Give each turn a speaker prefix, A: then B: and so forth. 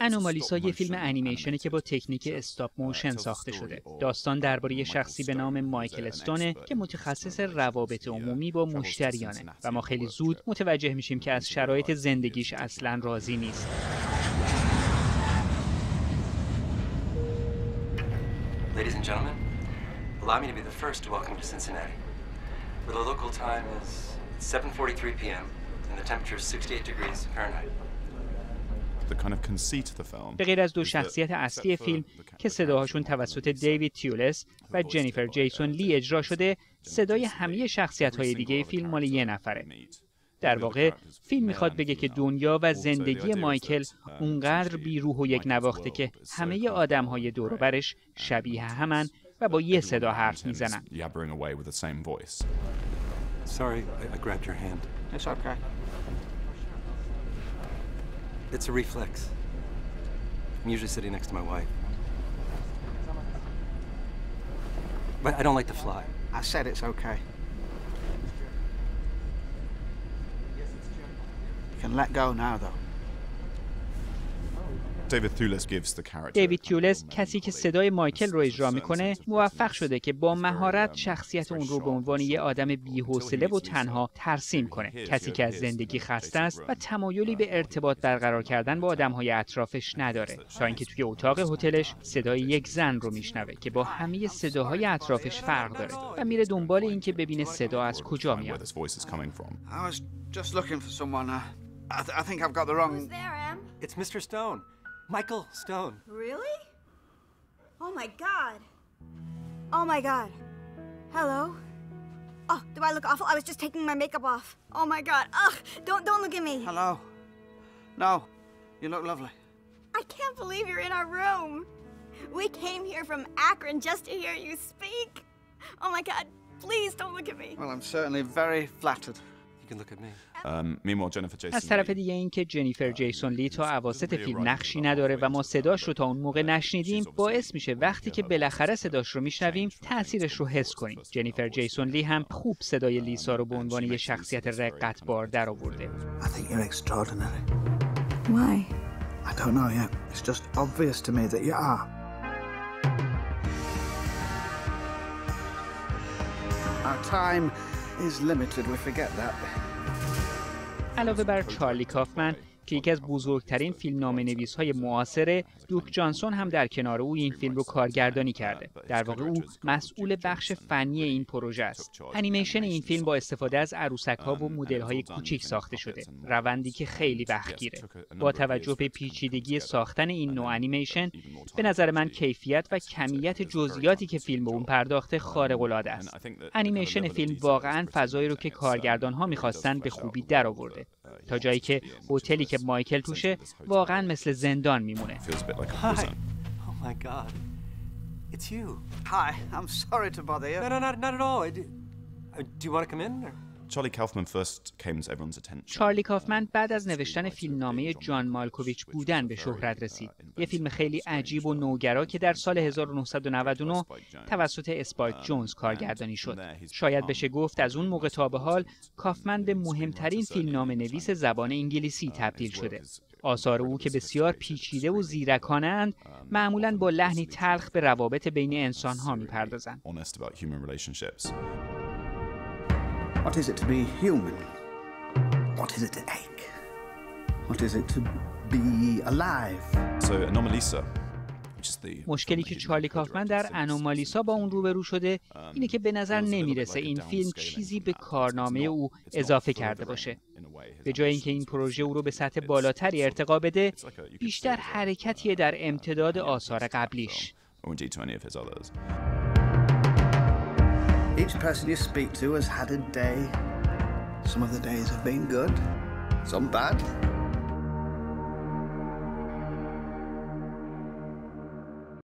A: انومالیسا یه فیلم انیمیشنه که با تکنیک استاپ موشن ساخته شده. داستان درباره شخصی به نام مایکل استونه که متخصص روابط عمومی با مشتریانه و ما خیلی زود متوجه میشیم که از شرایط زندگیش اصلا راضی نیست.
B: Ladies and gentlemen, allow me to be the first to welcome you to Cincinnati. The local time is 7:43 p.m. and the temperature is 68 degrees Fahrenheit.
A: به غیر از دو شخصیت اصلی فیلم که صداهاشون توسط دیوید تیولس و جنیفر جیسون لی اجرا شده صدای همه شخصیت های دیگه فیلم مال یه نفره. در واقع فیلم می‌خواد بگه که دنیا و زندگی مایکل اونقدر بیروح و یک نواخته که همه آدم های دور برش شبیه همن و با یه صدا حرف می‌زنن.
B: Sorry, I grabbed your hand.
C: It's okay.
B: It's a reflex. I'm usually sitting next to my wife. But I don't like to fly.
C: I said it's okay. You can let go now, though.
A: دیوید تیولس کسی که صدای مایکل رو اجرا می‌کنه موفق شده که با مهارت شخصیت اون رو به عنوان یه آدم بی‌حوصله و تنها ترسیم کنه کسی که از زندگی خسته است و تمایلی به ارتباط برقرار کردن با آدمهای اطرافش نداره تا اینکه توی اتاق هتلش صدای یک زن رو میشنوه که با همه صداهای اطرافش فرق داره و میره دنبال اینکه ببینه صدا از کجا میاد
C: I was just looking for someone. Uh, I, th- I think I've got the wrong.
D: Who's there, Em?
B: It's Mr. Stone. Michael Stone.
D: Really? Oh my god. Oh my god. Hello? Oh, do I look awful? I was just taking my makeup off. Oh my god. Ugh, don't don't look at me.
C: Hello. No, you look lovely.
D: I can't believe you're in our room. We came here from Akron just to hear you speak. Oh my god. Please don't look at me.
C: Well, I'm certainly very flattered.
B: You can look at me.
A: از طرف دیگه این که جنیفر جیسون لی تا عواسط فیلم نقشی نداره و ما صداش رو تا اون موقع نشنیدیم باعث میشه وقتی که بالاخره صداش رو میشنویم تاثیرش رو حس کنیم جنیفر جیسون لی هم خوب صدای لیسا رو به عنوان یه شخصیت رقتبار در آورده
C: I think you're extraordinary.
D: Why?
C: I don't know yet. It's just obvious to me that you are. Our time is limited, we forget that.
A: I love about Charlie Kaufman که یکی از بزرگترین فیلمنامه نویس های معاصره دوک جانسون هم در کنار او این فیلم رو کارگردانی کرده. در واقع او مسئول بخش فنی این پروژه است. انیمیشن این فیلم با استفاده از عروسک ها و مدل های کوچیک ساخته شده. روندی که خیلی وقتگیره با توجه به پیچیدگی ساختن این نوع انیمیشن به نظر من کیفیت و کمیت جزئیاتی که فیلم به اون پرداخته خارق العاده است. انیمیشن فیلم واقعا فضایی رو که کارگردان ها می‌خواستن به خوبی در آورده تا جایی که هتلی که مایکل توشه واقعا مثل زندان میمونه
B: Hi. Oh my god. It's you.
C: Hi, I'm sorry to bother you.
B: No, no, not, not at all. Uh, do you want to come in? Or?
A: چارلی کافمن بعد از نوشتن فیلمنامه جان مالکوویچ بودن به شهرت رسید. یه فیلم خیلی عجیب و نوگرا که در سال 1999 توسط اسپایک جونز کارگردانی شد. شاید بشه گفت از اون موقع تا به حال کافمن به مهمترین فیلمنامه نویس زبان انگلیسی تبدیل شده. آثار او که بسیار پیچیده و زیرکانند معمولاً با لحنی تلخ به روابط بین انسانها می‌پردازند.
C: What is it to be human? What is it to ache? What is it to be alive?
E: So Anomalisa, which is the
A: مشکلی که چارلی کافمن در انومالیسا با اون روبرو شده اینه که به نظر نمی‌رسه این فیلم چیزی به کارنامه او اضافه کرده باشه به جای اینکه این پروژه او رو به سطح بالاتری ارتقا بده بیشتر حرکتیه در امتداد آثار قبلیش
C: Each person you speak to has had a day. Some of the days have been good, some bad.